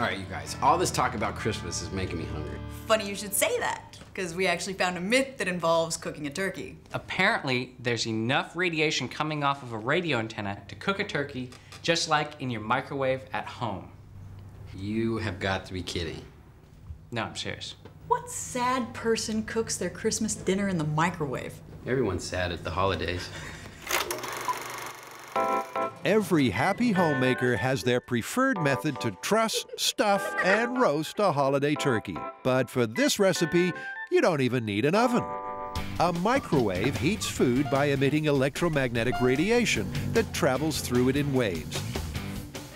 All right, you guys, all this talk about Christmas is making me hungry. Funny you should say that, because we actually found a myth that involves cooking a turkey. Apparently, there's enough radiation coming off of a radio antenna to cook a turkey just like in your microwave at home. You have got to be kidding. No, I'm serious. What sad person cooks their Christmas dinner in the microwave? Everyone's sad at the holidays. Every happy homemaker has their preferred method to truss, stuff, and roast a holiday turkey. But for this recipe, you don't even need an oven. A microwave heats food by emitting electromagnetic radiation that travels through it in waves.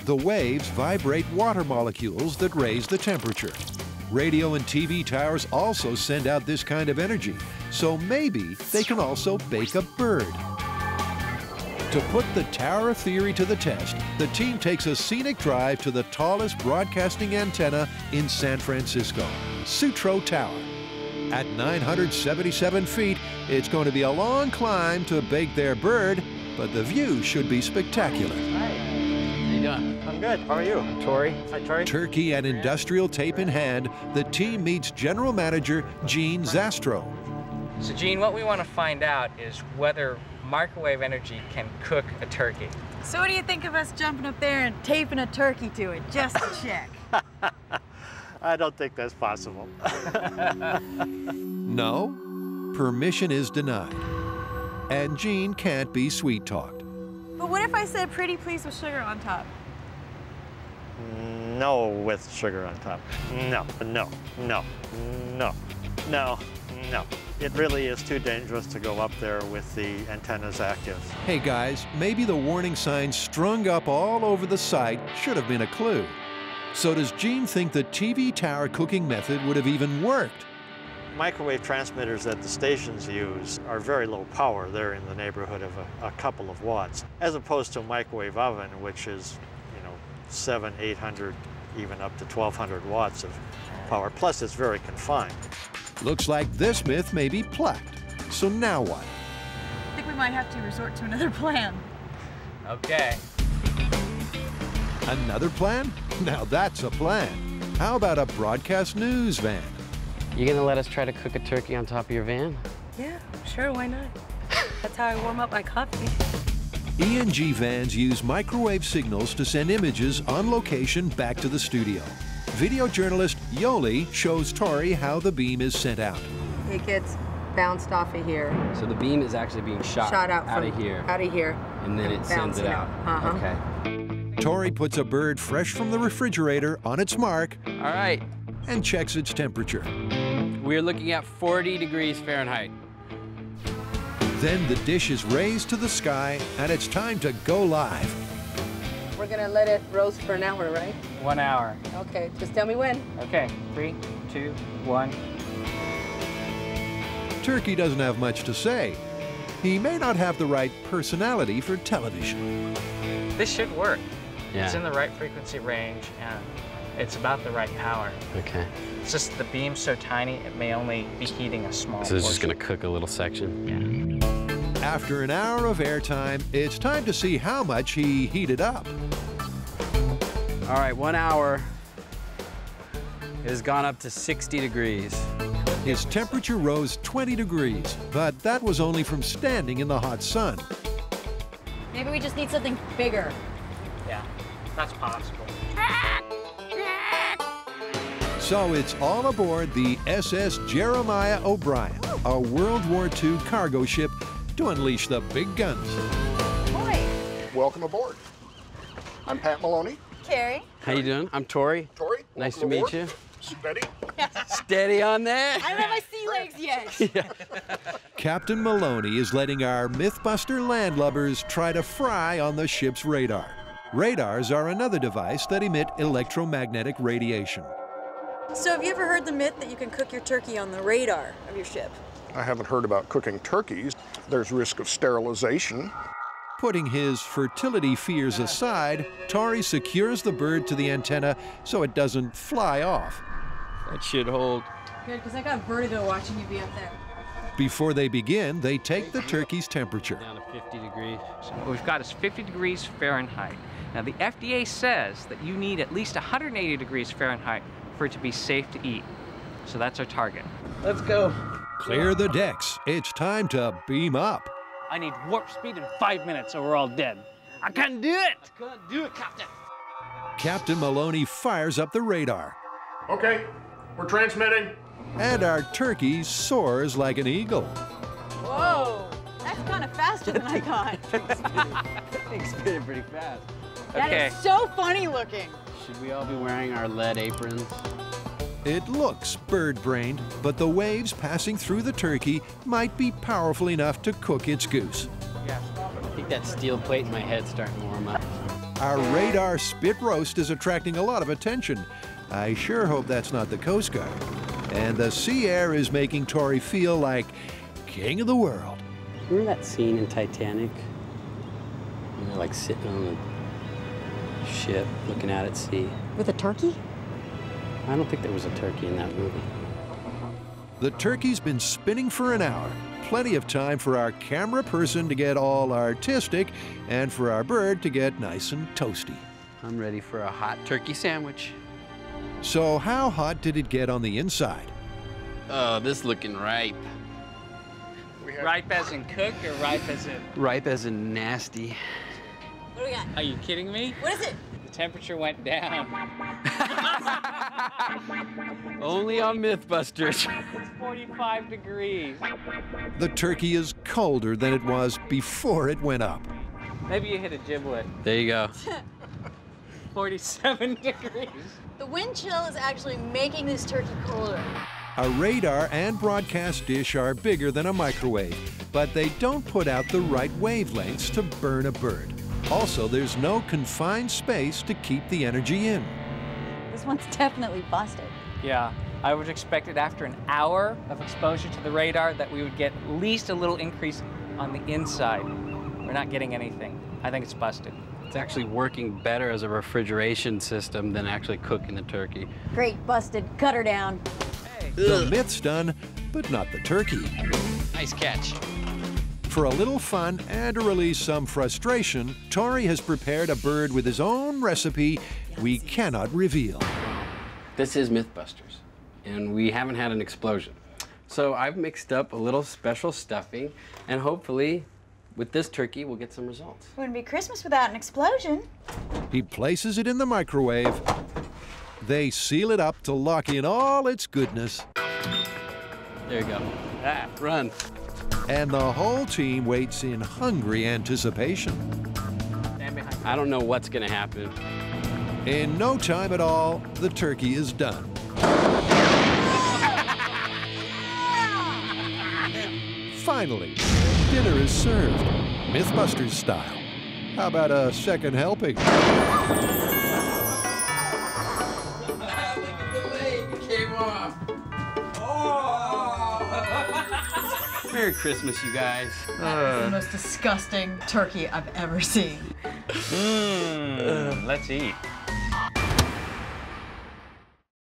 The waves vibrate water molecules that raise the temperature. Radio and TV towers also send out this kind of energy, so maybe they can also bake a bird. To put the Tower of Theory to the test, the team takes a scenic drive to the tallest broadcasting antenna in San Francisco, Sutro Tower. At 977 feet, it's going to be a long climb to bake their bird, but the view should be spectacular. How you doing? I'm good. How are you? I'm Tory. Hi, Tory. Turkey and industrial tape in hand, the team meets General Manager Gene Zastro. So, Gene, what we want to find out is whether microwave energy can cook a turkey. So what do you think of us jumping up there and taping a turkey to it just to check? I don't think that's possible. No, permission is denied. And Gene can't be sweet talked. but what if I said pretty please with sugar on top? Mm, no with sugar on top. No, no, no, no, no, no. It really is too dangerous to go up there with the antennas active. Hey guys, maybe the warning signs strung up all over the site should have been a clue. So does Gene think the TV tower cooking method would have even worked? Microwave transmitters that the stations use are very low power. They're in the neighborhood of a, a couple of watts, as opposed to a microwave oven, which is, you know, seven, 800, even up to 1200 watts of power. Plus, it's very confined. Looks like this myth may be plucked. So now what? I think we might have to resort to another plan. Okay. Another plan? Now that's a plan. How about a broadcast news van? You gonna let us try to cook a turkey on top of your van? Yeah, sure, why not? That's how I warm up my coffee. ENG vans use microwave signals to send images on location back to the studio. Video journalist Yoli shows Tory how the beam is sent out. It gets bounced off of here, So the beam is actually being shot, shot out, out from, of here, out of here, and then it sends it out. out. Uh-huh. Okay. Tory puts a bird fresh from the refrigerator on its mark All right, and checks its temperature. we're looking at 40 degrees Fahrenheit. Then the dish is raised to the sky and it's time to go live. We're gonna let it roast for an hour, right? One hour. Okay, just tell me when. Okay. Three, two, one. Turkey doesn't have much to say. He may not have the right personality for television. This should work. Yeah. It's in the right frequency range and it's about the right power. Okay. It's just the beam's so tiny, it may only be heating a small So it's just gonna cook a little section. Yeah. After an hour of airtime, it's time to see how much he heated up. All right, one hour. It has gone up to 60 degrees. His temperature rose 20 degrees, but that was only from standing in the hot sun. Maybe we just need something bigger. Yeah. That's possible. So it's all aboard the SS Jeremiah O'Brien, a World War II cargo ship to unleash the big guns. Boy, Welcome aboard. I'm Pat Maloney. Kari. How you doing? I'm Tory. Tory. Nice to welcome meet aboard. you. Steady. Steady on that. I don't have my sea legs yet. Captain Maloney is letting our Mythbuster landlubbers try to fry on the ship's radar. Radars are another device that emit electromagnetic radiation. so have you ever heard the myth that you can cook your turkey on the radar of your ship? I haven't heard about cooking turkeys. There's risk of sterilization. Putting his fertility fears aside, Tory secures the bird to the antenna so it doesn't fly off. That should hold. Good, because I got vertigo watching you be up there. Before they begin, they take the turkey's temperature. Down to 50 degrees. So what we've got is 50 degrees Fahrenheit. Now, the FDA says that you need at least 180 degrees Fahrenheit for it to be safe to eat. So that's our target. Let's go. Clear the decks. It's time to beam up. I need warp speed in five minutes or we're all dead. I can't do it! I can't do it, Captain. Captain Maloney fires up the radar, Okay, we're transmitting. and our turkey soars like an eagle. Whoa, that's kind of faster than I thought. that thing's spinning pretty fast. Okay. is so funny looking. Should we all be wearing our lead aprons? It looks bird brained, but the waves passing through the turkey might be powerful enough to cook its goose. Yeah, I think that steel plate in my head's starting to warm up. Our radar spit roast is attracting a lot of attention. I sure hope that's not the Coast Guard. And the sea air is making Tory feel like king of the world. Remember that scene in Titanic? When they're like sitting on the ship looking out at sea. With a turkey? I don't think there was a turkey in that movie. The turkey's been spinning for an hour. Plenty of time for our camera person to get all artistic and for our bird to get nice and toasty. I'm ready for a hot turkey sandwich. So, how hot did it get on the inside? Oh, this looking ripe. Ripe as in cooked or ripe as in? Ripe as in nasty. What do we got? Are you kidding me? What is it? The temperature went down. Only on Mythbusters. It's 45 degrees. The turkey is colder than it was before it went up. Maybe you hit a giblet. There you go. 47 degrees. The wind chill is actually making this turkey colder. A radar and broadcast dish are bigger than a microwave, but they don't put out the right wavelengths to burn a bird. Also, there's no confined space to keep the energy in. This one's definitely busted. Yeah, I would expect it after an hour of exposure to the radar that we would get at least a little increase on the inside. We're not getting anything. I think it's busted. It's actually working better as a refrigeration system than actually cooking the turkey. Great, busted. Cut her down. The myth's done, but not the turkey. Nice catch. For a little fun and to release some frustration, Tory has prepared a bird with his own recipe we cannot reveal. This is Mythbusters, and we haven't had an explosion. So I've mixed up a little special stuffing, and hopefully, with this turkey, we'll get some results. Wouldn't be Christmas without an explosion. He places it in the microwave. They seal it up to lock in all its goodness, There you go. Ah, run. And the whole team waits in hungry anticipation. I don't know what's gonna happen. In no time at all, the turkey is done. Finally, dinner is served, Mythbusters style. How about a second helping? Oh, Merry Christmas, you guys. That is the uh. most disgusting turkey I've ever seen. Hmm, let's eat.